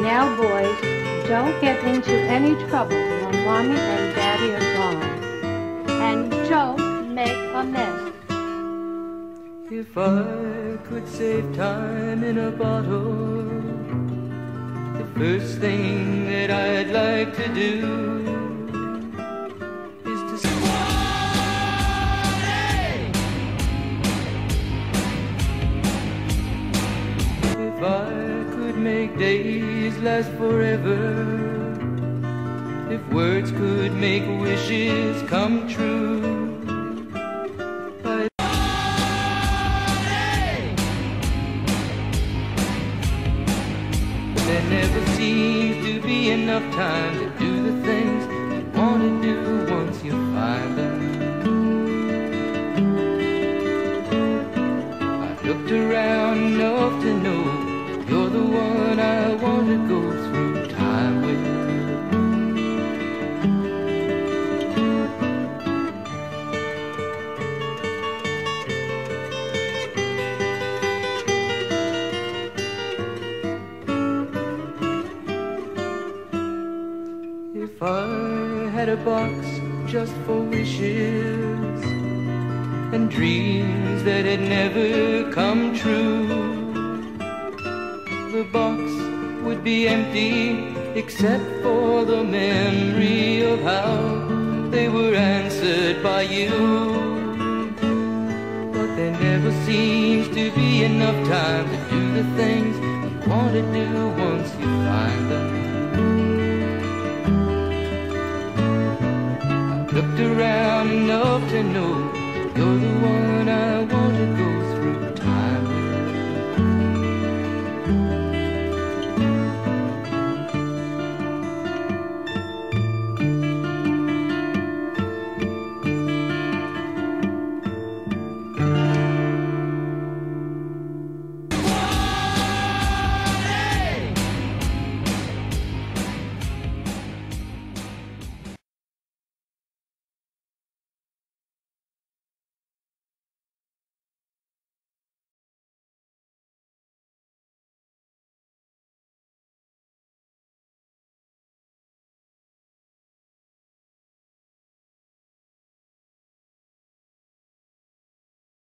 Now, boys, don't get into any trouble when Mommy and Daddy are gone. And don't make a mess. If I could save time in a bottle, the first thing that I'd like to do make days last forever, if words could make wishes come true. There never seems to be enough time to do the things you want to do once you If I had a box just for wishes and dreams that had never come true, the box would be empty except for the memory of how they were answered by you. But there never seems to be enough time to do the things you want to do once you find them. Looked around enough to know you're the one I want.